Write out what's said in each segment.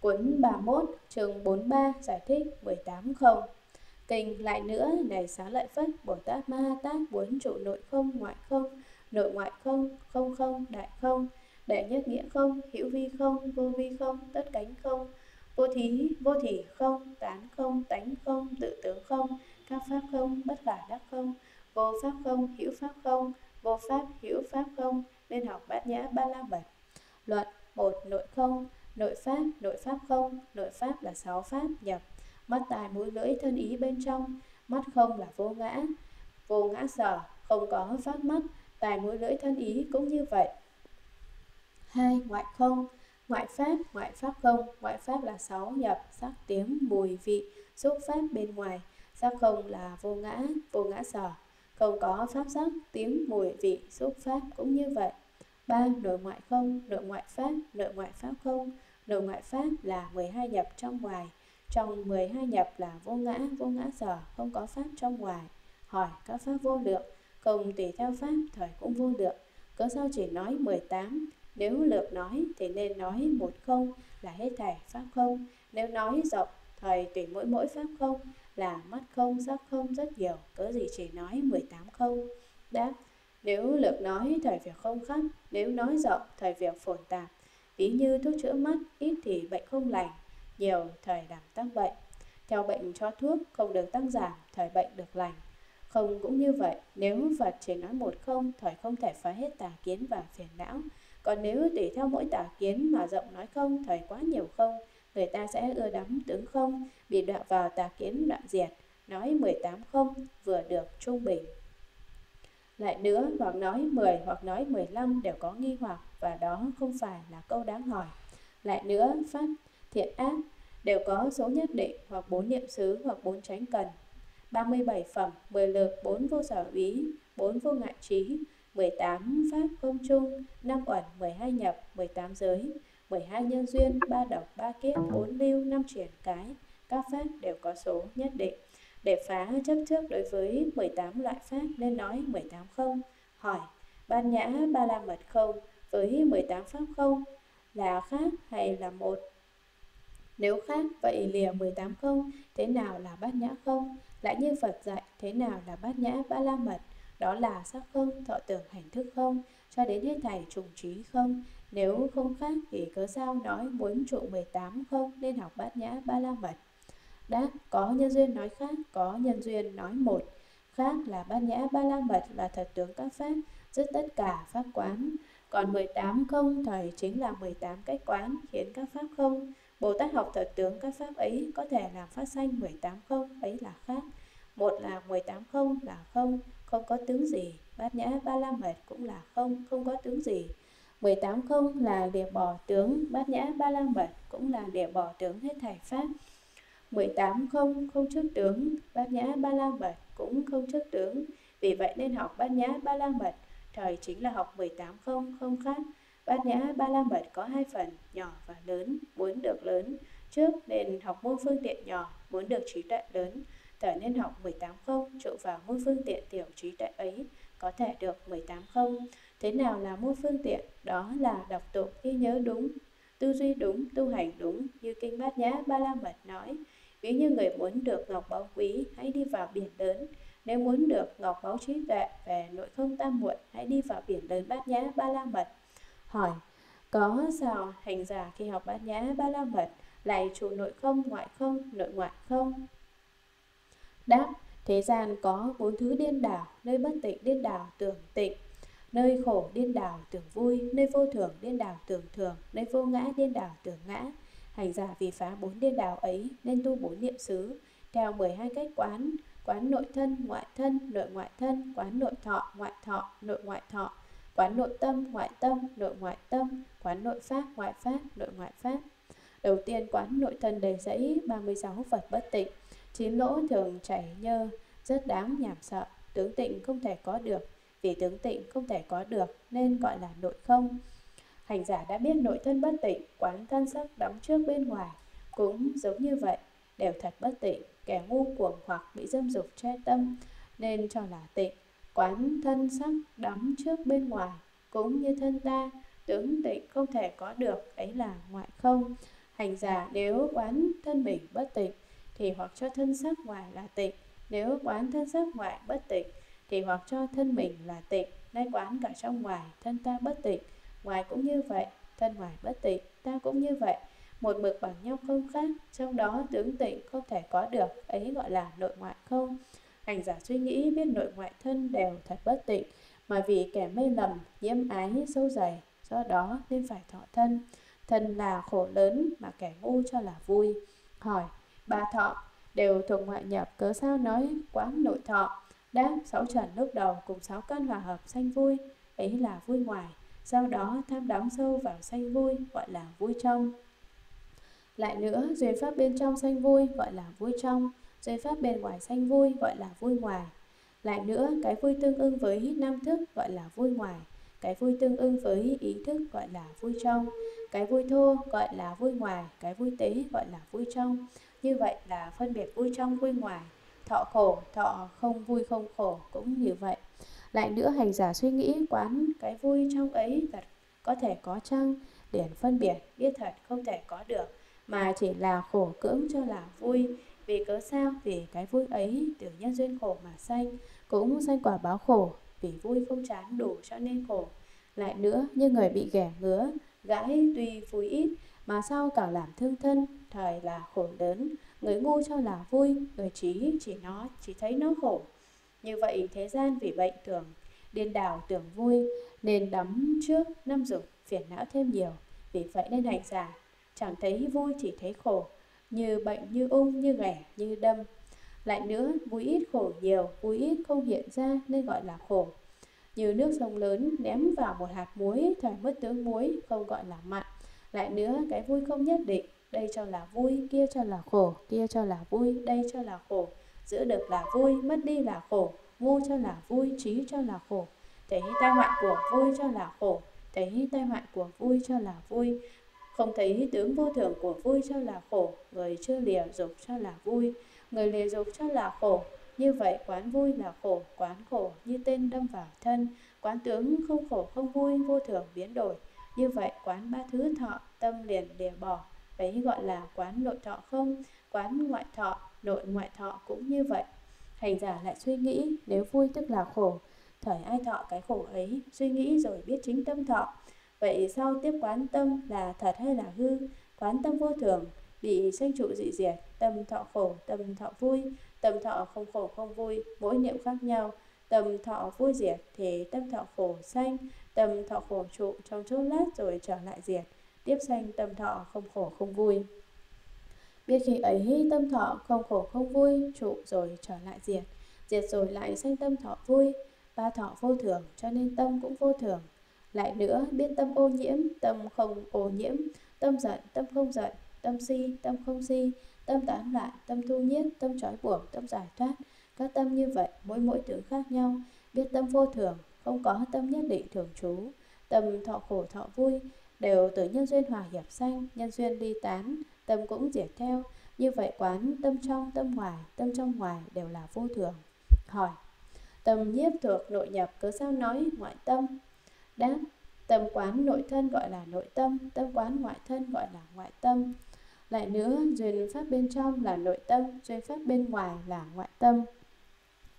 Cuốn 31, chương 43 giải thích 18 không. Kinh lại nữa, này xá lợi Phất, Bồ Tát Ma Ha Tát bốn trụ nội không, ngoại không, nội ngoại không, không không, đại không, đệ nhất nghĩa không, hữu vi không, vô vi không, tất cánh không, vô thí, vô thỉ không, tán không, tánh không, tự tướng không, các pháp không, bất khả đắc không, vô pháp không, hữu pháp không, vô pháp, hữu pháp không, nên học bát nhã ba la mật. Luận một Nội không, nội pháp, nội pháp không, nội pháp là sáu pháp nhập, mắt tai mũi lưỡi thân ý bên trong, mắt không là vô ngã, vô ngã sở, không có pháp mắt, tài mũi lưỡi thân ý cũng như vậy. hai Ngoại không, ngoại pháp, ngoại pháp không, ngoại pháp là sáu nhập, sắc tiếng, mùi, vị, xúc pháp bên ngoài, sắc không là vô ngã, vô ngã sở, không có pháp sắc, tiếng, mùi, vị, xúc pháp cũng như vậy. ba Nội ngoại không, nội ngoại pháp, nội ngoại pháp không, nội ngoại pháp là 12 nhập trong ngoài, trong 12 nhập là vô ngã, vô ngã sở, không có pháp trong ngoài. Hỏi các pháp vô lượng, không tùy theo pháp, thời cũng vô lượng. Cớ sao chỉ nói 18? Nếu lược nói thì nên nói một không là hết thảy pháp không. Nếu nói rộng, thời tùy mỗi mỗi pháp không là mắt không, sắc không rất nhiều. Cớ gì chỉ nói 18 không? Đáp, nếu lược nói thời việc không khắp, nếu nói rộng thời việc phồn tạp. Ví như thuốc chữa mắt, ít thì bệnh không lành, nhiều thời làm tăng bệnh. Theo bệnh cho thuốc không được tăng giảm, thời bệnh được lành. Không cũng như vậy, nếu Phật chỉ nói một không, thời không thể phá hết tà kiến và phiền não. Còn nếu tùy theo mỗi tà kiến mà rộng nói không, thời quá nhiều không, người ta sẽ ưa đắm tướng không, bị đoạn vào tà kiến đoạn diệt, nói 18 không, vừa được trung bình. Lại nữa, hoặc nói 10 hoặc nói 15 đều có nghi hoặc và đó không phải là câu đáng hỏi. Lại nữa, pháp thiện ác đều có số nhất định hoặc bốn niệm xứ hoặc bốn tránh cần. 37 phẩm, 10 lực, 4 vô sở ý, 4 vô ngại trí, 18 pháp công chung, 5 uẩn, 12 nhập, 18 giới, 12 nhân duyên, 3 độc, 3 kiếp, 4 lưu, 5 chuyển cái. Các pháp đều có số nhất định. Để phá chấp trước đối với 18 loại pháp nên nói 18 không. Hỏi, ban nhã ba la mật không với 18 pháp không là khác hay là một? Nếu khác, vậy lìa 18 không, thế nào là bát nhã không? Lại như Phật dạy, thế nào là bát nhã ba la mật? Đó là sắc không, thọ tưởng hành thức không, cho đến hết thảy trùng trí không. Nếu không khác thì cớ sao nói muốn trụ 18 không nên học bát nhã ba la mật? Đáp, có nhân duyên nói khác, có nhân duyên nói một. Khác là bát nhã ba la mật là thật tướng các pháp, dứt tất cả pháp quán. Còn 18 không thời chính là 18 cách quán khiến các pháp không. Bồ Tát học thật tướng các pháp ấy có thể làm phát sanh 18 không ấy là khác. Một là 18 không là không, không có tướng gì. Bát nhã ba la mật cũng là không, không có tướng gì. 18 không là lìa bỏ tướng, bát nhã ba la mật cũng là lìa bỏ tướng hết thảy pháp. 18 không không trước tướng, bát nhã ba la mật cũng không trước tướng. Vì vậy nên học bát nhã ba la mật, thời chính là học 18 không không khác. Bát nhã ba la mật có hai phần, nhỏ và lớn, muốn được lớn. Trước nên học môn phương tiện nhỏ, muốn được trí tuệ lớn. Thời nên học 18 không, trụ vào môn phương tiện tiểu trí tuệ ấy, có thể được 18 không. Thế nào là môn phương tiện? Đó là đọc tụng ghi nhớ đúng, tư duy đúng, tu hành đúng, như Kinh Bát Nhã Ba La Mật nói. Ví như người muốn được ngọc báu quý, hãy đi vào biển lớn. Nếu muốn được ngọc báu trí tuệ về nội không tam muội, hãy đi vào biển lớn Bát Nhã Ba La Mật. Hỏi, có sao hành giả khi học Bát Nhã Ba La Mật lại trụ nội không, ngoại không, nội ngoại không? Đáp, thế gian có bốn thứ điên đảo, nơi bất tịnh điên đảo tưởng tịnh, nơi khổ điên đảo tưởng vui, nơi vô thường điên đảo tưởng thường, nơi vô ngã điên đảo tưởng ngã. Hành giả vì phá bốn điên đảo ấy nên tu bốn niệm xứ, theo 12 cách quán, quán nội thân, ngoại thân, nội ngoại thân, quán nội thọ, ngoại thọ, nội ngoại thọ, quán nội tâm, ngoại tâm, nội ngoại tâm, quán nội pháp, ngoại pháp, nội ngoại pháp. Đầu tiên quán nội thân đầy dẫy 36 Phật bất tịnh, chín lỗ thường chảy nhơ, rất đáng nhảm sợ, tướng tịnh không thể có được, vì tướng tịnh không thể có được nên gọi là nội không. Hành giả đã biết nội thân bất tịnh, quán thân sắc đóng trước bên ngoài, cũng giống như vậy, đều thật bất tịnh, kẻ ngu cuồng hoặc bị dâm dục che tâm, nên cho là tịnh. Quán thân sắc đóng trước bên ngoài, cũng như thân ta, tướng tịnh không thể có được, ấy là ngoại không. Hành giả nếu quán thân mình bất tịnh thì hoặc cho thân sắc ngoài là tịnh, nếu quán thân sắc ngoài bất tịnh thì hoặc cho thân mình là tịnh, nay quán cả trong ngoài, thân ta bất tịnh, ngoài cũng như vậy, thân ngoài bất tịnh, ta cũng như vậy. Một mực bằng nhau không khác, trong đó tướng tịnh không thể có được, ấy gọi là nội ngoại không. Hành giả suy nghĩ biết nội ngoại thân đều thật bất tịnh, mà vì kẻ mê lầm, nhiễm ái sâu dày, do đó nên phải thọ thân. Thân là khổ lớn mà kẻ ngu cho là vui. Hỏi, ba thọ đều thuộc ngoại nhập, cớ sao nói quán nội thọ? Đáp, sáu trần lúc đầu cùng sáu căn hòa hợp sanh vui, ấy là vui ngoài. Sau đó tham đắm sâu vào sanh vui, gọi là vui trong. Lại nữa, duyên pháp bên trong sanh vui, gọi là vui trong. Duyên pháp bên ngoài sanh vui, gọi là vui ngoài. Lại nữa, cái vui tương ưng với năm thức, gọi là vui ngoài. Cái vui tương ưng với ý thức gọi là vui trong Cái vui thô gọi là vui ngoài Cái vui tế gọi là vui trong Như vậy là phân biệt vui trong vui ngoài Thọ khổ, thọ không vui không khổ cũng như vậy lại nữa hành giả suy nghĩ quán cái vui trong ấy thật có thể có chăng để phân biệt biết thật không thể có được Mà chỉ là khổ cưỡng cho là vui Vì cớ sao? Vì cái vui ấy từ nhân duyên khổ mà sanh Cũng sanh quả báo khổ vì vui không chán đủ cho nên khổ. Lại nữa, như người bị ghẻ ngứa, gãi tuy vui ít, mà sao cả làm thương thân, thời là khổ lớn. Người ngu cho là vui, người trí chỉ nó chỉ thấy nó khổ. Như vậy thế gian vì bệnh tưởng điên đảo tưởng vui nên đắm trước năm dục phiền não thêm nhiều vì vậy nên hành giả chẳng thấy vui chỉ thấy khổ như bệnh như ung như ghẻ như đâm lại nữa, vui ít khổ nhiều, vui ít không hiện ra nên gọi là khổ. Như nước sông lớn ném vào một hạt muối, thoải mất tướng muối, không gọi là mặn. Lại nữa, cái vui không nhất định, đây cho là vui, kia cho là khổ, kia cho là vui, đây cho là khổ. Giữ được là vui, mất đi là khổ, ngu cho là vui, trí cho là khổ. Thấy tai họa của vui cho là khổ, thấy tai họa của vui cho là vui. Không thấy tướng vô thường của vui cho là khổ, người chưa lìa dục cho là vui. Người lìa dục cho là khổ. Như vậy quán vui là khổ quán khổ như tên đâm vào thân. Quán tướng không khổ không vui vô thường biến đổi. Như vậy quán ba thứ thọ tâm liền lìa bỏ. Ấy gọi là quán nội thọ không? Quán ngoại thọ nội ngoại thọ cũng như vậy. Hành giả lại suy nghĩ nếu vui tức là khổ. Thời ai thọ cái khổ ấy suy nghĩ rồi biết chính tâm thọ. Vậy sau tiếp quán tâm là thật hay là hư? Quán tâm vô thường bị sanh trụ dị diệt, tâm thọ khổ, tâm thọ vui, tâm thọ không khổ không vui, mỗi niệm khác nhau. Tâm thọ vui diệt thì tâm thọ khổ sanh, tâm thọ khổ trụ trong chốc lát rồi trở lại diệt, tiếp sanh tâm thọ không khổ không vui. Biết khi ấy tâm thọ không khổ không vui, trụ rồi trở lại diệt, diệt rồi lại sanh tâm thọ vui, ba thọ vô thường cho nên tâm cũng vô thường. Lại nữa, biết tâm ô nhiễm, tâm không ô nhiễm, tâm giận, tâm không giận, tâm si, tâm không si, tâm tán loạn, tâm thu nhiếp, tâm trói buộc, tâm giải thoát. Các tâm như vậy, mỗi mỗi tướng khác nhau, biết tâm vô thường, không có tâm nhất định thường trú. Tâm thọ khổ thọ vui, đều từ nhân duyên hòa hiệp sanh, nhân duyên ly tán, tâm cũng diệt theo. Như vậy quán tâm trong, tâm ngoài, tâm trong ngoài đều là vô thường. Hỏi, tâm nhiếp thuộc nội nhập cớ sao nói ngoại tâm? Đáp, tâm quán nội thân gọi là nội tâm, tâm quán ngoại thân gọi là ngoại tâm. Lại nữa, duyên pháp bên trong là nội tâm, duyên pháp bên ngoài là ngoại tâm.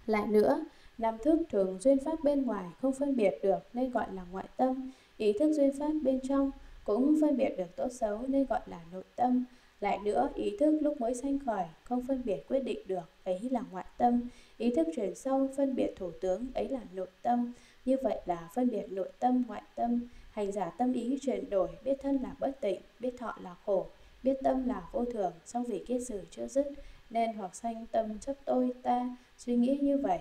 Lại nữa, năm thức thường duyên pháp bên ngoài không phân biệt được nên gọi là ngoại tâm. Ý thức duyên pháp bên trong cũng phân biệt được tốt xấu nên gọi là nội tâm. Lại nữa, ý thức lúc mới sanh khởi không phân biệt quyết định được, ấy là ngoại tâm. Ý thức chuyển sâu phân biệt thủ tướng, ấy là nội tâm. Như vậy là phân biệt nội tâm, ngoại tâm. Hành giả tâm ý chuyển đổi, biết thân là bất tịnh, biết thọ là khổ, biết tâm là vô thường song vì kiết sử chưa dứt nên hoặc sanh tâm chấp tôi ta suy nghĩ như vậy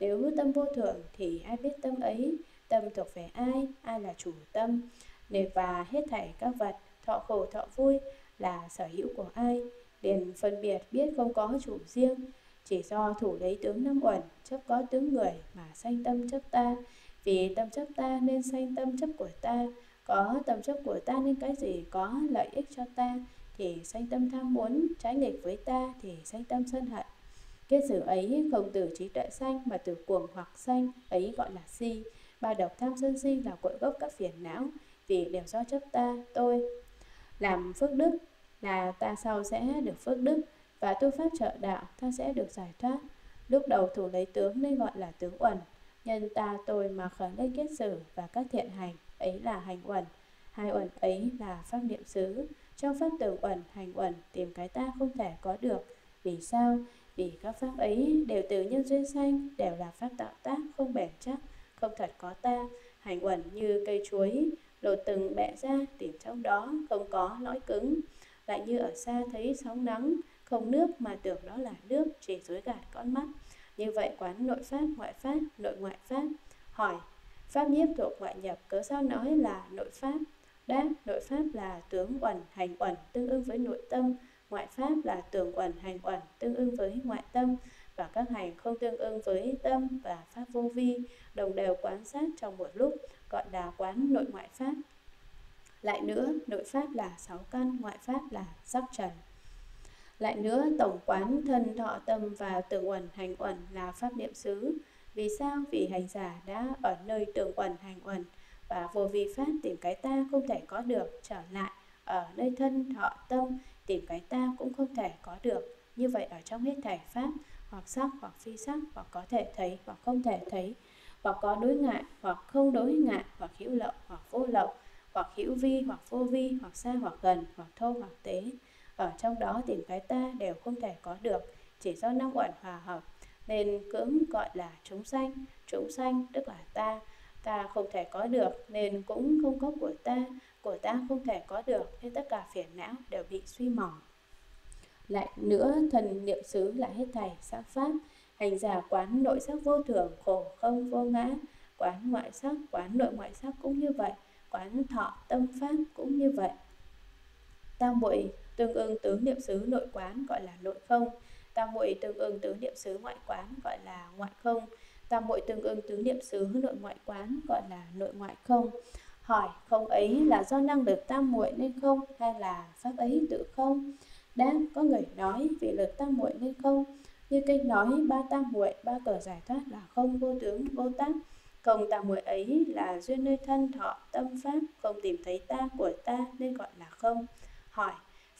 nếu tâm vô thường thì ai biết tâm ấy tâm thuộc về ai ai là chủ tâm nếu và hết thảy các vật thọ khổ thọ vui là sở hữu của ai liền phân biệt biết không có chủ riêng chỉ do thủ lấy tướng năm uẩn chấp có tướng người mà sanh tâm chấp ta vì tâm chấp ta nên sanh tâm chấp của ta có tâm chấp của ta nên cái gì có lợi ích cho ta thì sanh tâm tham muốn, trái nghịch với ta thì sanh tâm sân hận. Kết xử ấy không từ trí tuệ sanh mà từ cuồng hoặc sanh, ấy gọi là si. Ba độc tham sân si là cội gốc các phiền não, vì đều do chấp ta, tôi. Làm phước đức là ta sau sẽ được phước đức và tu pháp trợ đạo ta sẽ được giải thoát. Lúc đầu thủ lấy tướng nên gọi là tướng uẩn, nhân ta tôi mà khởi lên kết xử và các thiện hành ấy là hành uẩn. Hai uẩn ấy là pháp niệm xứ. Trong pháp tưởng uẩn, hành uẩn tìm cái ta không thể có được. Vì sao? Vì các pháp ấy đều từ nhân duyên sanh, đều là pháp tạo tác không bền chắc, không thật có ta. Hành uẩn như cây chuối, lột từng bẹ ra tìm trong đó không có lõi cứng. Lại như ở xa thấy sóng nắng, không nước mà tưởng đó là nước, chỉ dối gạt con mắt. Như vậy quán nội pháp, ngoại pháp, nội ngoại pháp. Hỏi, pháp nhiếp thuộc ngoại nhập, cớ sao nói là nội pháp? Đáp, nội pháp là tướng uẩn, hành uẩn, tương ưng với nội tâm. Ngoại pháp là tưởng uẩn, hành uẩn, tương ưng với ngoại tâm. Và các hành không tương ưng với tâm và pháp vô vi, đồng đều quán sát trong một lúc, gọi là quán nội ngoại pháp. Lại nữa, nội pháp là sáu căn, ngoại pháp là sắc trần. Lại nữa, tổng quán thân thọ tâm và tưởng uẩn hành uẩn là pháp niệm xứ. Vì sao? Vì hành giả đã ở nơi tưởng uẩn hành uẩn và vô vi pháp tìm cái ta không thể có được trở lại ở nơi thân thọ tâm tìm cái ta cũng không thể có được. Như vậy ở trong hết thảy pháp hoặc sắc hoặc phi sắc hoặc có thể thấy hoặc không thể thấy hoặc có đối ngại hoặc không đối ngại hoặc hữu lậu hoặc vô lậu hoặc hữu vi, hoặc vô vi, hoặc xa, hoặc gần, hoặc thô, hoặc tế. Ở trong đó tìm cái ta đều không thể có được, chỉ do năm uẩn hòa hợp. Nên cưỡng gọi là chúng sanh. Chúng sanh tức là ta. Ta không thể có được, nên cũng không có của ta. Của ta không thể có được, nên tất cả phiền não đều bị suy mỏng lại nữa, thần niệm xứ là hết thảy sắc pháp. Hành giả quán nội sắc vô thường, khổ không, vô ngã. Quán ngoại sắc, quán nội ngoại sắc cũng như vậy quán thọ tâm pháp cũng như vậy. Tam muội tương ưng tướng niệm xứ nội quán gọi là nội không. Tam muội tương ưng tướng niệm xứ ngoại quán gọi là ngoại không. Tam muội tương ưng tướng niệm xứ nội ngoại quán gọi là nội ngoại không. Hỏi không ấy là do năng lực tam muội nên không hay là pháp ấy tự không? Đáp, có người nói vì lực tam muội nên không. Như kinh nói, ba tam muội ba cờ giải thoát là không vô tướng, vô tác không tam muội ấy là duyên nơi thân thọ tâm pháp không tìm thấy ta của ta nên gọi là không hỏi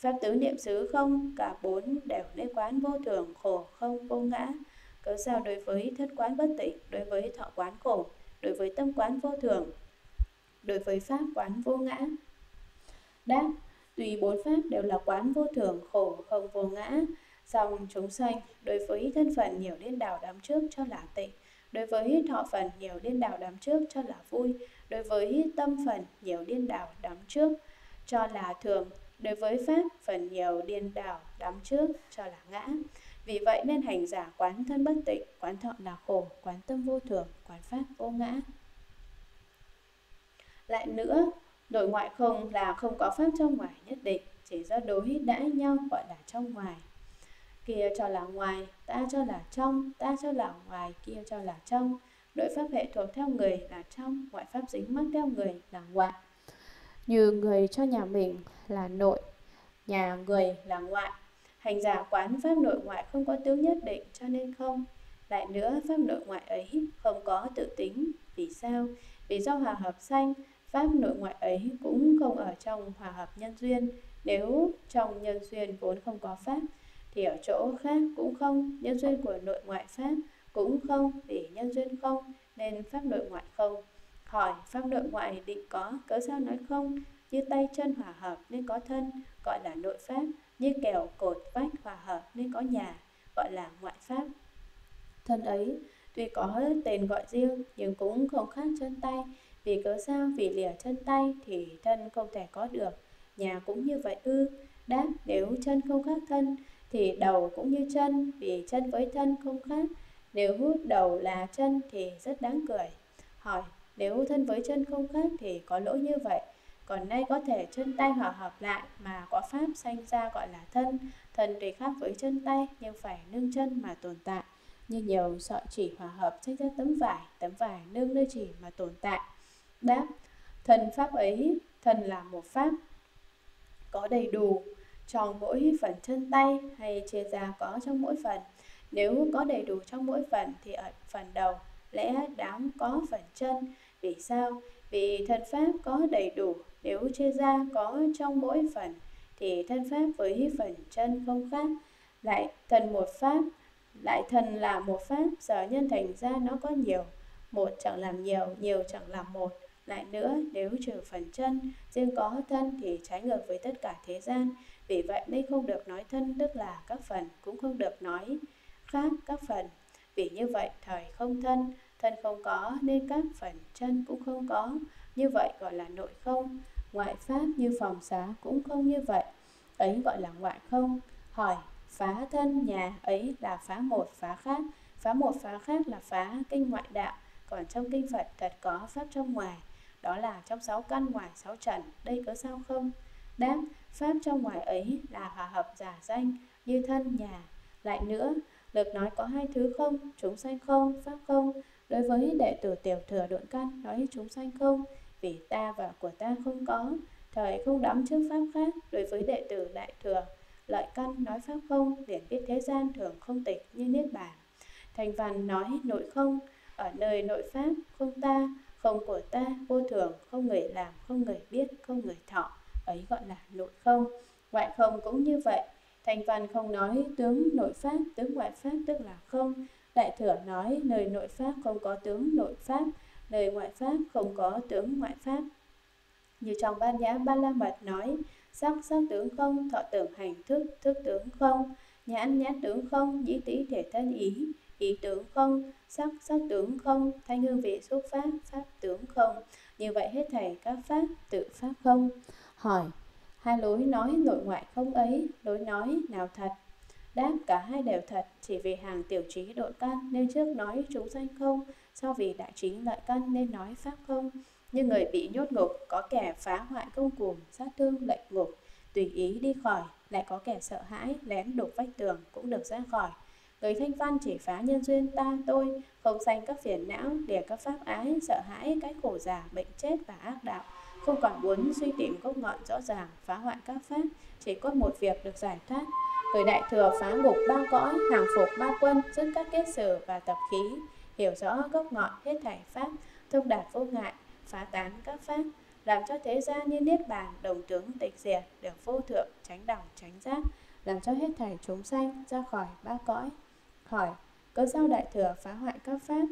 Pháp tứ niệm xứ không, cả bốn đều nên quán vô thường, khổ, không, vô ngã. Cớ sao đối với thất quán bất tịnh, đối với thọ quán khổ, đối với tâm quán vô thường, đối với pháp quán vô ngã? Đáp, tùy bốn pháp đều là quán vô thường, khổ, không vô ngã. Dòng chúng sanh, đối với thân phận nhiều điên đảo đám trước cho là tịnh, đối với thọ phần nhiều điên đảo đám trước cho là vui, đối với tâm phần nhiều điên đảo đám trước cho là thường, Đối với Pháp, phần nhiều điên đảo đám trước cho là ngã. Vì vậy nên hành giả quán thân bất tịnh, quán thọ là khổ, quán tâm vô thường, quán Pháp vô ngã. Lại nữa, nội ngoại không là không có Pháp trong ngoài nhất định, chỉ do đối đãi nhau gọi là trong ngoài. Kia cho là ngoài, ta cho là trong, ta cho là ngoài, kia cho là trong. Nội pháp hệ thuộc theo người là trong, ngoại pháp dính mắc theo người là ngoại như người cho nhà mình là nội, nhà người là ngoại. Hành giả quán pháp nội ngoại không có tướng nhất định cho nên không. Lại nữa, pháp nội ngoại ấy không có tự tính. Vì sao? Vì do hòa hợp sanh, pháp nội ngoại ấy cũng không ở trong hòa hợp nhân duyên. Nếu trong nhân duyên vốn không có pháp, thì ở chỗ khác cũng không, nhân duyên của nội ngoại pháp cũng không, vì nhân duyên không, nên pháp nội ngoại không. Hỏi pháp nội ngoại định có, cớ sao nói không? Như tay chân hòa hợp nên có thân, gọi là nội pháp. Như kèo cột vách hòa hợp nên có nhà, gọi là ngoại pháp. Thân ấy, tuy có tên gọi riêng, nhưng cũng không khác chân tay. Vì cớ sao? Vì lìa chân tay thì thân không thể có được. Nhà cũng như vậy ư. Đáp, nếu chân không khác thân, thì đầu cũng như chân, vì chân với thân không khác. Nếu hút đầu là chân thì rất đáng cười. Hỏi, nếu thân với chân không khác thì có lỗi như vậy. Còn nay có thể chân tay hòa hợp lại mà có pháp sanh ra gọi là thân. Thân thì khác với chân tay nhưng phải nương chân mà tồn tại. Như nhiều sợi chỉ hòa hợp sanh ra tấm vải, tấm vải nương nơi chỉ mà tồn tại. Đáp, thân pháp ấy, thân là một pháp có đầy đủ tròn mỗi phần chân tay hay chia ra có trong mỗi phần. Nếu có đầy đủ trong mỗi phần thì ở phần đầu lẽ đáng có phần chân vì sao? Vì thân pháp có đầy đủ, nếu chia ra có trong mỗi phần thì thân pháp với phần chân không khác. Lại thần một pháp, lại thần là một pháp, sở nhân thành ra nó có nhiều. Một chẳng làm nhiều, nhiều chẳng làm một. Lại nữa, nếu trừ phần chân, riêng có thân thì trái ngược với tất cả thế gian. Vì vậy nên không được nói thân tức là các phần, cũng không được nói khác các phần. Vì như vậy, thời không thân, thân không có nên các phần chân cũng không có. Như vậy gọi là nội không. Ngoại pháp như phòng xá cũng không như vậy. Ấy gọi là ngoại không. Hỏi, phá thân nhà ấy là phá một phá khác. Phá một phá khác là phá kinh ngoại đạo. Còn trong kinh Phật thật có pháp trong ngoài. Đó là trong sáu căn ngoài sáu trần. Đây có sao không? Đáp, pháp trong ngoài ấy là hòa hợp giả danh như thân nhà. Lại nữa, được nói có hai thứ không, chúng sanh không, pháp không. Đối với đệ tử tiểu thừa độn căn, nói chúng sanh không, vì ta và của ta không có. Thời không đắm trước pháp khác, đối với đệ tử đại thừa, lợi căn nói pháp không, liền biết thế gian thường không tịch như niết bàn. Thành văn nói nội không, ở nơi nội pháp, không ta, không của ta, vô thường, không người làm, không người biết, không người thọ. Ấy gọi là nội không. Ngoại không cũng như vậy, Thành văn không nói tướng nội pháp, tướng ngoại pháp tức là không. Đại thừa nói nơi nội pháp không có tướng nội pháp, nơi ngoại pháp không có tướng ngoại pháp. Như trong ban nhã ba la mật nói, sắc sắc tướng không, thọ tưởng hành thức, thức tướng không, nhãn nhãn tướng không, nhĩ tý thể thân ý, ý tưởng không, sắc sắc tưởng không, thanh hương vị xuất phát pháp tưởng không. Như vậy hết thảy các pháp tự pháp không. Hỏi, Hai lối nói nội ngoại không ấy, lối nói nào thật? Đáp cả hai đều thật, chỉ vì hàng tiểu trí độ căn nên trước nói chúng sanh không, sau vì đại trí lợi căn nên nói pháp không. Như người bị nhốt ngục, có kẻ phá hoại công cùng, sát thương lệnh ngục, tùy ý đi khỏi, lại có kẻ sợ hãi, lén đục vách tường cũng được ra khỏi. Người thanh văn chỉ phá nhân duyên ta tôi, không sanh các phiền não, để các pháp ái, sợ hãi, cái khổ già, bệnh chết và ác đạo không còn muốn suy tìm gốc ngọn rõ ràng, phá hoại các pháp, chỉ có một việc được giải thoát. Người đại thừa phá ngục ba cõi, hàng phục ba quân, dứt các kết sử và tập khí, hiểu rõ gốc ngọn hết thảy pháp, thông đạt vô ngại, phá tán các pháp, làm cho thế gian như niết bàn, đồng tướng tịch diệt, được vô thượng, tránh đẳng, tránh giác, làm cho hết thảy chúng sanh ra khỏi ba cõi. Hỏi, có sao đại thừa phá hoại các pháp?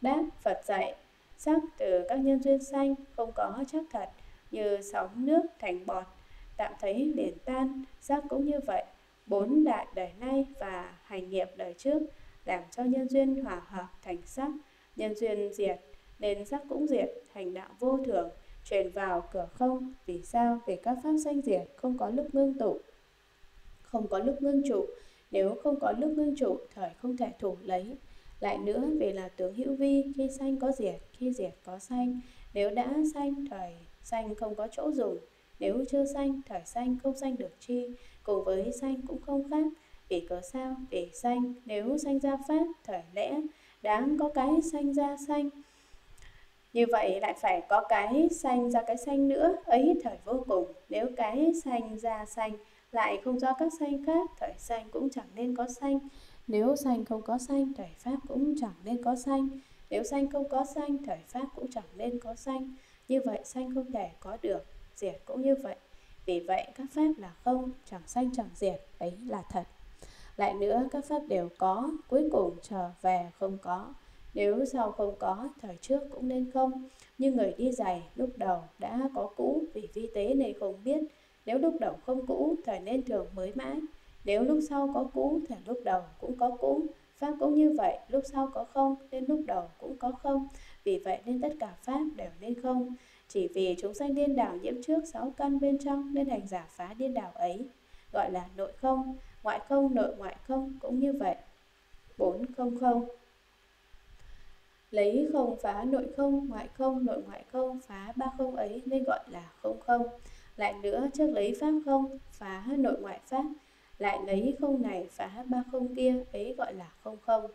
Đáp, Phật dạy, sắc từ các nhân duyên sanh không có chắc thật như sóng nước thành bọt tạm thấy liền tan sắc cũng như vậy bốn đại đời nay và hành nghiệp đời trước làm cho nhân duyên hòa hợp thành sắc nhân duyên diệt nên sắc cũng diệt hành đạo vô thường truyền vào cửa không vì sao vì các pháp sanh diệt không có lúc ngưng tụ không có lúc ngưng trụ nếu không có nước ngưng trụ, thời không thể thủ lấy. Lại nữa, vì là tướng hữu vi, khi sanh có diệt, khi diệt có sanh nếu đã sanh thời sanh không có chỗ dùng. Nếu chưa sanh thời sanh không sanh được chi. Cùng với sanh cũng không khác. Vì cớ sao, vì sanh nếu sanh ra pháp, thời lẽ, đáng có cái sanh ra sanh như vậy lại phải có cái sanh ra cái sanh nữa. Ấy thời vô cùng. Nếu cái sanh ra sanh lại không do các sanh khác thời sanh cũng chẳng nên có sanh. Nếu sanh không có sanh thời pháp cũng chẳng nên có sanh. Nếu sanh không có sanh thời pháp cũng chẳng nên có sanh. Như vậy sanh không thể có được, diệt cũng như vậy. Vì vậy các pháp là không, chẳng sanh chẳng diệt ấy là thật. Lại nữa, các pháp đều có, cuối cùng trở về không có. Nếu sau không có, thời trước cũng nên không. Như người đi giày, lúc đầu đã có cũ, vì vi tế này không biết nếu lúc đầu không cũ thời nên thường mới mãi. Nếu lúc sau có cũ thì lúc đầu cũng có cũ. Pháp cũng như vậy, lúc sau có không nên lúc đầu cũng có không. Vì vậy nên tất cả pháp đều nên không. Chỉ vì chúng sanh điên đảo nhiễm trước sáu căn bên trong nên hành giả phá điên đảo ấy, gọi là nội không. Ngoại không, nội ngoại không cũng như vậy. Bốn không không. Lấy không phá nội không, ngoại không, nội ngoại không phá ba không ấy nên gọi là không không lại nữa, trước lấy pháp không, phá nội ngoại pháp. Lại lấy không này, phá ba không kia, ấy gọi là không không.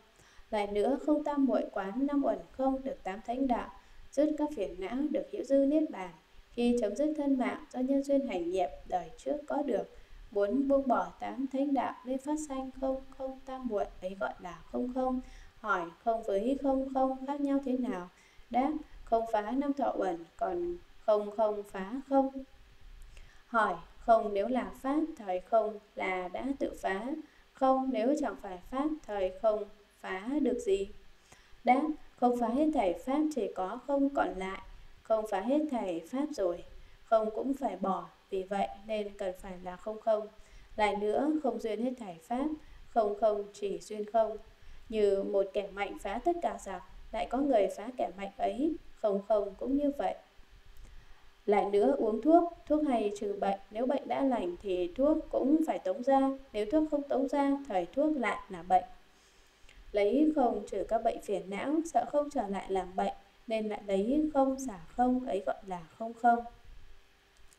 Lại nữa, không tam muội quán, năm uẩn không được tám thánh đạo. Dứt các phiền não được hữu dư niết bàn. Khi chấm dứt thân mạng, do nhân duyên hành nghiệp, đời trước có được. Muốn buông bỏ tám thánh đạo, nên phát sanh không không tam muội, ấy gọi là không không. Hỏi không với không không khác nhau thế nào? Đáp, không phá năm thọ uẩn, còn không không phá không hỏi Không nếu là pháp, thời không là đã tự phá. Không nếu chẳng phải pháp, thời không phá được gì. Đáp, không phá hết thảy pháp chỉ có không còn lại. Không phá hết thảy pháp rồi. Không cũng phải bỏ, vì vậy nên cần phải là không không. Lại nữa, không duyên hết thảy pháp, không không chỉ duyên không. Như một kẻ mạnh phá tất cả giặc, lại có người phá kẻ mạnh ấy, không không cũng như vậy. Lại nữa uống thuốc, thuốc hay trừ bệnh, nếu bệnh đã lành thì thuốc cũng phải tống ra, nếu thuốc không tống ra, thời thuốc lại là bệnh. Lấy không trừ các bệnh phiền não, sợ không trở lại làm bệnh, nên lại lấy không xả không, ấy gọi là không không.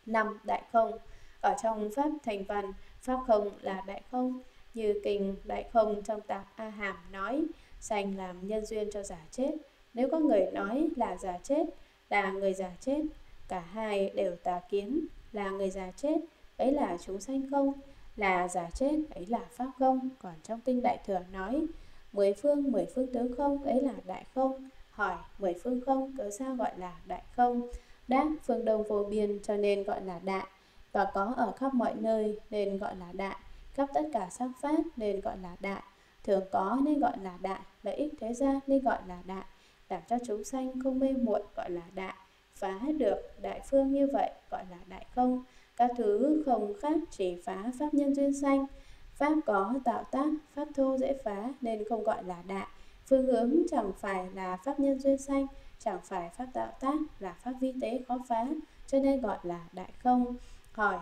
năm Đại không Ở trong Pháp thành văn, Pháp không là đại không, như kinh đại không trong tạp A Hàm nói, sanh làm nhân duyên cho giả chết. Nếu có người nói là giả chết, là người giả chết, cả hai đều tà kiến, là người già chết, ấy là chúng sanh không, là giả chết, ấy là pháp không. Còn trong tinh đại thừa nói, mười phương, mười phương tướng không, ấy là đại không. Hỏi, mười phương không, cớ sao gọi là đại không? Đáp, phương đông vô biên cho nên gọi là đại, và có ở khắp mọi nơi nên gọi là đại. Khắp tất cả sắc pháp nên gọi là đại, thường có nên gọi là đại, lợi ích thế gian nên gọi là đại, làm cho chúng sanh không mê muội gọi là đại, phá được đại phương như vậy gọi là đại không. Các thứ không khác chỉ phá pháp nhân duyên sanh, pháp có tạo tác, pháp thô dễ phá nên không gọi là đại. Phương hướng chẳng phải là pháp nhân duyên sanh, chẳng phải pháp tạo tác là pháp vi tế khó phá, cho nên gọi là đại không. Hỏi,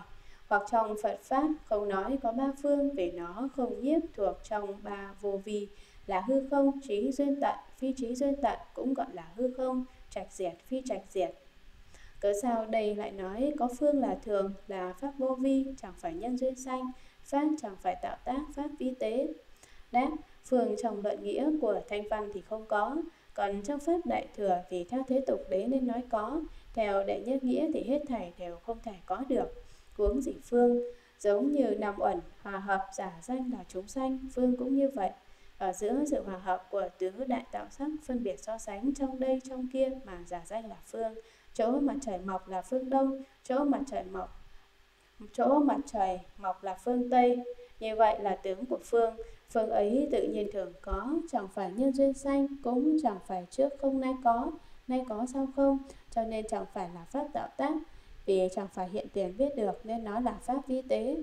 hoặc trong Phật Pháp không nói có ba phương vì nó không nhiếp thuộc trong ba vô vi là hư không, trí duyên tận, phi trí duyên tận cũng gọi là hư không, trạch diệt, phi trạch diệt. Cớ sao đây lại nói có phương là thường, là pháp vô vi, chẳng phải nhân duyên sanh, pháp chẳng phải tạo tác, pháp vi tế. Đáp, phương trong luận nghĩa của thanh văn thì không có, còn trong pháp đại thừa vì theo thế tục đế nên nói có, theo đệ nhất nghĩa thì hết thảy đều không thể có được huống dị phương giống như nằm ẩn hòa hợp giả danh là chúng sanh phương cũng như vậy ở giữa sự hòa hợp của tứ đại tạo sắc phân biệt so sánh trong đây trong kia mà giả danh là phương chỗ mặt trời mọc là phương đông chỗ mặt trời mọc chỗ mặt trời mọc là phương tây như vậy là tướng của phương phương ấy tự nhiên thường có chẳng phải nhân duyên sanh cũng chẳng phải trước không nay có nay có sao không cho nên chẳng phải là pháp tạo tác vì chẳng phải hiện tiền biết được nên nó là pháp vi tế.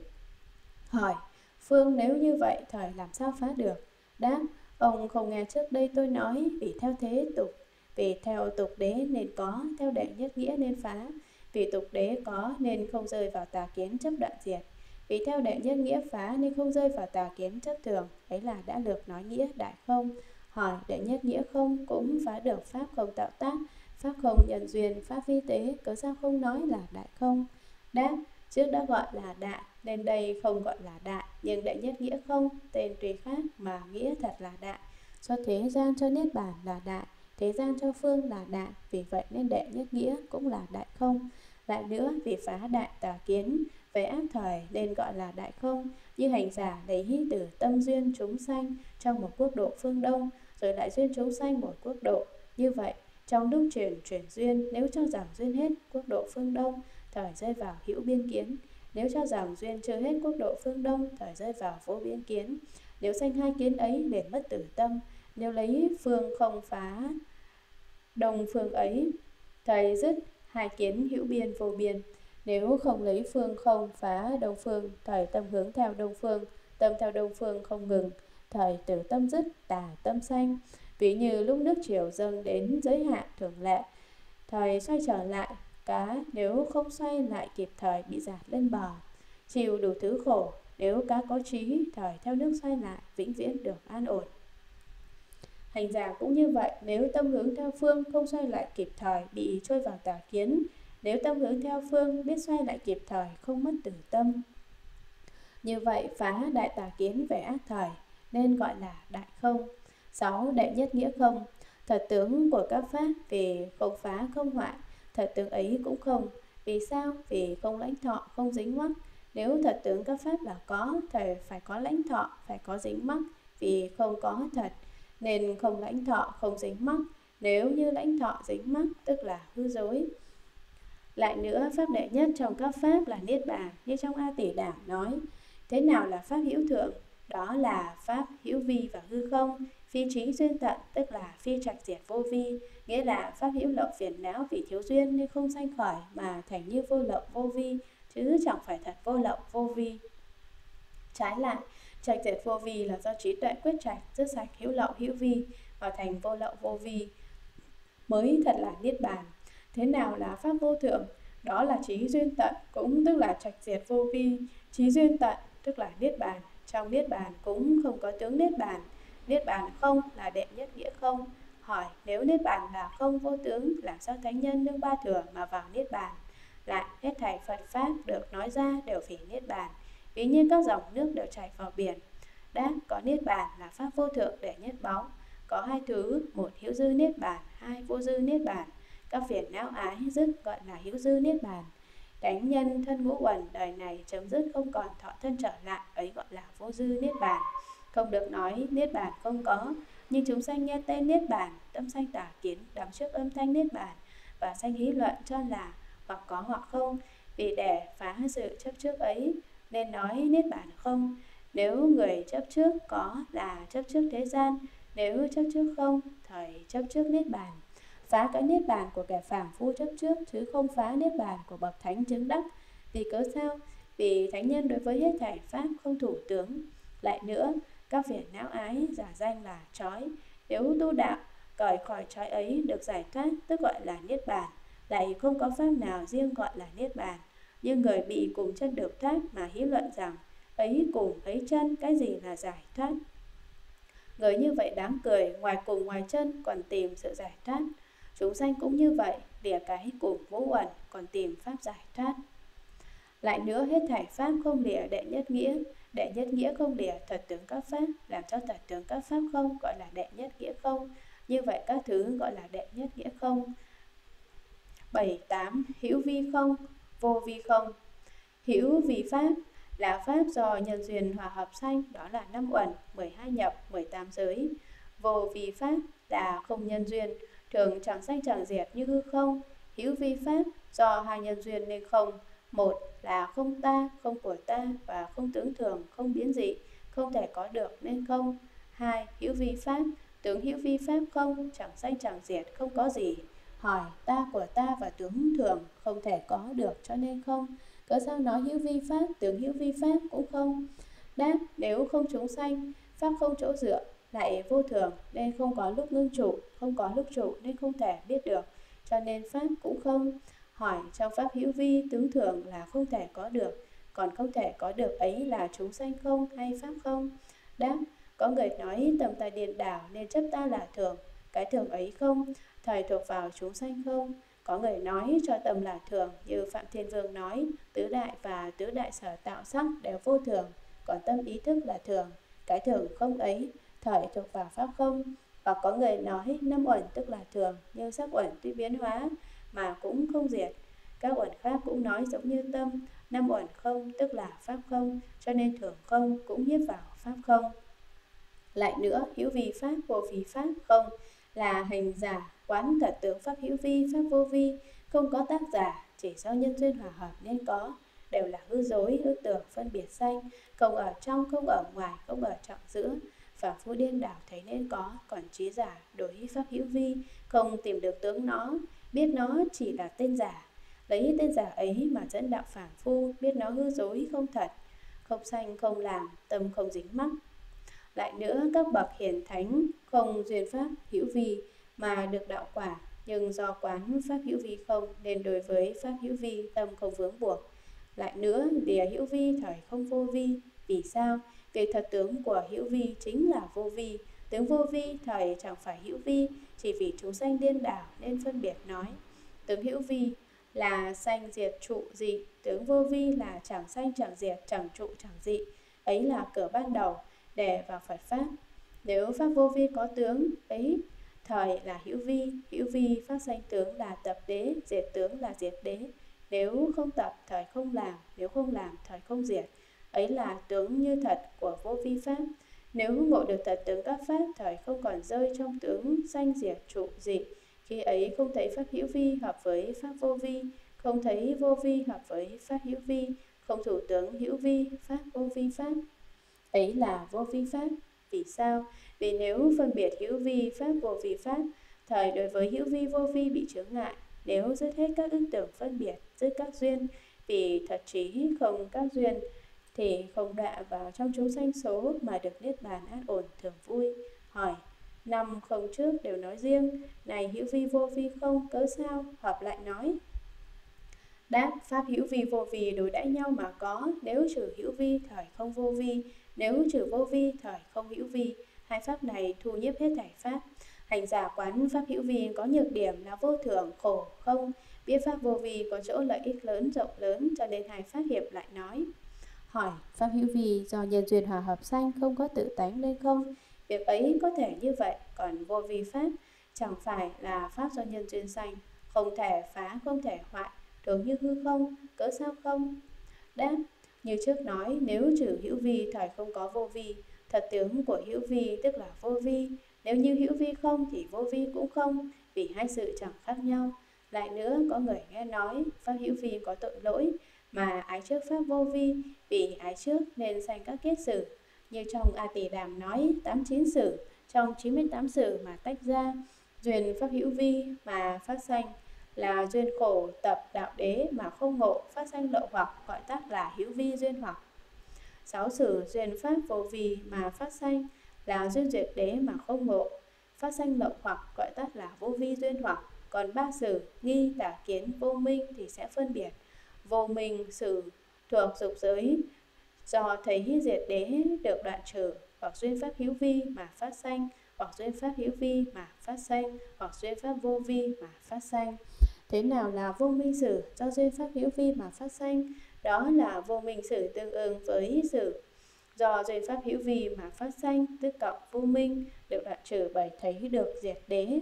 Hỏi, Phương nếu như vậy thời làm sao phá được? Đáp, ông không nghe trước đây tôi nói vì theo thế tục, vì theo tục đế nên có, theo đệ nhất nghĩa nên phá, vì tục đế có nên không rơi vào tà kiến chấp đoạn diệt. Vì theo đệ nhất nghĩa phá nên không rơi vào tà kiến chấp thường, ấy là đã lược nói nghĩa đại không. Hỏi đệ nhất nghĩa không cũng phá được pháp không tạo tác, Pháp không nhân duyên, pháp vi tế, cớ sao không nói là đại không? Đáp, trước đã gọi là đại, nên đây không gọi là đại, nhưng đại nhất nghĩa không, tên tùy khác mà nghĩa thật là đại. Cho thế gian cho niết bản là đại, thế gian cho phương là đại, vì vậy nên đệ nhất nghĩa cũng là đại không. Lại nữa, vì phá đại tà kiến, về ác thời nên gọi là đại không, như hành giả lấy từ tâm duyên chúng sanh trong một quốc độ phương Đông, rồi lại duyên chúng sanh một quốc độ. Như vậy, trong lúc chuyển chuyển duyên, nếu cho rằng duyên hết quốc độ phương Đông, thời rơi vào hữu biên kiến. Nếu cho rằng duyên chưa hết quốc độ phương Đông, thời rơi vào vô biên kiến. Nếu sanh hai kiến ấy, liền mất tử tâm. Nếu lấy phương không phá đồng phương ấy, thời dứt hai kiến hữu biên vô biên. Nếu không lấy phương không phá đông phương, thời tâm hướng theo đông phương, tâm theo đông phương không ngừng, thời tử tâm dứt, tà tâm sanh. Ví như lúc nước chiều dâng đến giới hạn thường lệ, thời xoay trở lại, cá nếu không xoay lại kịp thời bị giạt lên bờ, chịu đủ thứ khổ, nếu cá có trí, thời theo nước xoay lại, vĩnh viễn được an ổn. Hành giả cũng như vậy, nếu tâm hướng theo phương không xoay lại kịp thời, bị trôi vào tà kiến, nếu tâm hướng theo phương biết xoay lại kịp thời, không mất tử tâm. Như vậy phá đại tà kiến về ác thời, nên gọi là đại không. 6. Đệ nhất nghĩa không Thật tướng của các pháp vì không phá không hoại Thật tướng ấy cũng không Vì sao? Vì không lãnh thọ, không dính mắc Nếu thật tướng các pháp là có Thì phải có lãnh thọ, phải có dính mắc Vì không có thật Nên không lãnh thọ, không dính mắc Nếu như lãnh thọ dính mắc Tức là hư dối Lại nữa, pháp đệ nhất trong các pháp là Niết Bàn, như trong A Tỷ Đảng nói. Thế nào là pháp hữu thượng? Đó là pháp hữu vi và hư không, phi trí duyên tận, tức là phi trạch diệt vô vi, nghĩa là pháp hữu lậu phiền não vì thiếu duyên nên không sanh khỏi mà thành như vô lậu vô vi, chứ chẳng phải thật vô lậu vô vi. Trái lại, trạch diệt vô vi là do trí tuệ quyết trạch, dứt sạch hữu lậu hữu vi và thành vô lậu vô vi, mới thật là niết bàn. Thế nào là pháp vô thượng? Đó là trí duyên tận, cũng tức là trạch diệt vô vi, trí duyên tận, tức là niết bàn. Trong niết bàn cũng không có tướng niết bàn. Niết bàn không là đệ nhất nghĩa không. Hỏi, nếu niết bàn là không vô tướng, làm sao thánh nhân nương ba thừa mà vào niết bàn? Lại, hết thảy Phật Pháp được nói ra đều vì niết bàn. Ví như các dòng nước đều chảy vào biển. Đáp, có niết bàn là pháp vô thượng để nhất báu. Có hai thứ, một hữu dư niết bàn, hai vô dư niết bàn. Các phiền não ái dứt gọi là hữu dư niết bàn. Đánh nhân thân ngũ quần đời này chấm dứt không còn thọ thân trở lại, ấy gọi là vô dư niết bàn. Không được nói niết bàn không có, nhưng chúng sanh nghe tên niết bàn, tâm sanh tà kiến, đắm trước âm thanh niết bàn và sanh hí luận cho là hoặc có hoặc không, vì để phá sự chấp trước ấy nên nói niết bàn không. Nếu người chấp trước có là chấp trước thế gian, nếu chấp trước không, thời chấp trước niết bàn. Phá cái niết bàn của kẻ phàm phu chấp trước chứ không phá niết bàn của bậc thánh chứng đắc vì cớ sao? Vì thánh nhân đối với hết thảy pháp không thủ tướng. Lại nữa các phiền não ái giả danh là trói nếu tu đạo cởi khỏi trói ấy được giải thoát tức gọi là niết bàn. Lại không có pháp nào riêng gọi là niết bàn. Nhưng người bị cùng chân được thoát mà hí luận rằng ấy cùng ấy chân cái gì là giải thoát? Người như vậy đáng cười ngoài cùng ngoài chân còn tìm sự giải thoát. Chúng sanh cũng như vậy, lìa cái cùng ngũ uẩn, còn tìm pháp giải thoát. Lại nữa, hết thảy pháp không lìa đệ nhất nghĩa, đệ nhất nghĩa không lìa thật tướng các pháp, làm cho thật tướng các pháp không gọi là đệ nhất nghĩa không. Như vậy các thứ gọi là đệ nhất nghĩa không. 7, 8. Hữu vi không, vô vi không. Hữu vi pháp là pháp do nhân duyên hòa hợp sanh, đó là năm uẩn, 12 nhập, 18 giới. Vô vi pháp là không nhân duyên, thường chẳng sanh chẳng diệt như hư không, hữu vi pháp do hai nhân duyên nên không. Một là không ta, không của ta và không tướng thường, không biến dị, không thể có được nên không. Hai, hữu vi pháp, tướng hữu vi pháp không, chẳng sanh chẳng diệt, không có gì. Hỏi ta của ta và tướng thường không thể có được cho nên không. Cớ sao nói hữu vi pháp, tướng hữu vi pháp cũng không. Đáp, nếu không chúng sanh, pháp không chỗ dựa, lại vô thường nên không có lúc ngưng trụ, không có lúc trụ nên không thể biết được, cho nên pháp cũng không. Hỏi trong pháp hữu vi tướng thường là không thể có được, còn không thể có được ấy là chúng sanh không hay pháp không? Đáp, có người nói tầm tài điện đảo nên chấp ta là thường, cái thường ấy không, thời thuộc vào chúng sanh không? Có người nói cho tầm là thường như Phạm Thiên Vương nói, tứ đại và tứ đại sở tạo sắc đều vô thường, còn tâm ý thức là thường, cái thường không ấy thời thuộc vào pháp không và có người nói năm uẩn tức là thường nhưng sắc uẩn tuy biến hóa mà cũng không diệt. Các uẩn khác cũng nói giống như tâm, năm uẩn không tức là pháp không, cho nên thường không cũng nhiếp vào pháp không. Lại nữa, hữu vi pháp, vô vi pháp không là hành giả, quán cả tướng pháp hữu vi, pháp vô vi, không có tác giả, chỉ do nhân duyên hòa hợp nên có, đều là hư dối, hư tưởng, phân biệt sanh, không ở trong, không ở ngoài, không ở trọng giữa. Và phu điên đảo thấy nên có, còn trí giả đối pháp hữu vi, không tìm được tướng nó biết nó chỉ là tên giả. Lấy tên giả ấy mà dẫn đạo phản phu biết nó hư dối không thật không sanh không làm tâm không dính mắc. Lại nữa các bậc hiền thánh không duyên pháp hữu vi mà được đạo quả nhưng do quán pháp hữu vi không nên đối với pháp hữu vi tâm không vướng buộc. Lại nữa địa hữu vi thời không vô vi vì sao? Việc thật tướng của hữu vi chính là vô vi, tướng vô vi thời chẳng phải hữu vi, chỉ vì chúng sanh điên đảo nên phân biệt nói. Tướng hữu vi là sanh diệt trụ dị, tướng vô vi là chẳng sanh chẳng diệt, chẳng trụ chẳng dị. Ấy là cửa ban đầu để vào Phật Pháp. Nếu Pháp vô vi có tướng, ấy thời là hữu vi, hữu vi phát sanh tướng là tập đế, diệt tướng là diệt đế. Nếu không tập, thời không làm, nếu không làm, thời không diệt ấy là tướng như thật của vô vi pháp nếu ngộ được thật tướng các pháp thời không còn rơi trong tướng danh diệt trụ dị khi ấy không thấy pháp hữu vi hợp với pháp vô vi không thấy vô vi hợp với pháp hữu vi, không thủ tướng hữu vi, pháp vô vi pháp. Ấy là vô vi pháp. Vì sao? Vì nếu phân biệt hữu vi pháp vô vi pháp, thời đối với hữu vi vô vi bị chướng ngại, nếu dứt hết các ước tưởng phân biệt, dứt các duyên, vì thật trí không các duyên, thì không đọa vào trong chúng sanh số mà được niết bàn an ổn thường vui. Hỏi, năm không trước đều nói riêng, này hữu vi vô vi không, cớ sao, hợp lại nói. Đáp, pháp hữu vi vô vi đối đãi nhau mà có, nếu trừ hữu vi thời không vô vi, nếu trừ vô vi thời không hữu vi, hai pháp này thu nhiếp hết thảy pháp. Hành giả quán pháp hữu vi có nhược điểm là vô thường, khổ, không, biết pháp vô vi có chỗ lợi ích lớn, rộng lớn cho nên hai pháp hiệp lại nói. Hỏi, pháp hữu vi do nhân duyên hòa hợp sanh không có tự tánh nên không? Việc ấy có thể như vậy, còn vô vi pháp chẳng phải là pháp do nhân duyên sanh, không thể phá, không thể hoại, thường như hư không, cỡ sao không? Đáp, như trước nói, nếu trừ hữu vi thời không có vô vi, thật tướng của hữu vi tức là vô vi, nếu như hữu vi không thì vô vi cũng không, vì hai sự chẳng khác nhau. Lại nữa, có người nghe nói pháp hữu vi có tội lỗi, mà ái trước pháp vô vi, vì ái trước nên sanh các kết sử. Như trong A Tỳ Đàm nói 89 sử, trong 98 sử mà tách ra, duyên pháp hữu vi mà phát sanh là duyên khổ tập đạo đế mà không ngộ phát sanh lậu hoặc gọi tắt là hữu vi duyên hoặc. Sáu sử duyên pháp vô vi mà phát sanh là duyên duyệt đế mà không ngộ phát sanh lậu hoặc gọi tắt là vô vi duyên hoặc còn ba sử nghi tả kiến vô minh thì sẽ phân biệt vô minh sử thuộc dục giới, do thấy diệt đế được đoạn trừ, hoặc duyên pháp hữu vi mà phát sanh, hoặc duyên pháp hữu vi mà phát sanh, hoặc duyên pháp vô vi mà phát sanh. Thế nào là vô minh sử do duyên pháp hữu vi mà phát sanh? Đó là vô minh sử tương ứng với sử do duyên pháp hữu vi mà phát sanh, tức cộng vô minh, được đoạn trừ bởi thấy được diệt đế.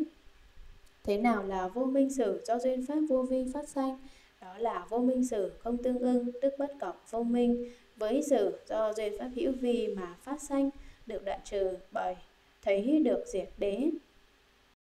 Thế nào là vô minh sử do duyên pháp vô vi phát sanh? Đó là vô minh sử không tương ưng, tức bất cộng, vô minh. Với sử do duyên pháp hữu vi mà phát sanh, được đoạn trừ bởi thấy được diệt đế.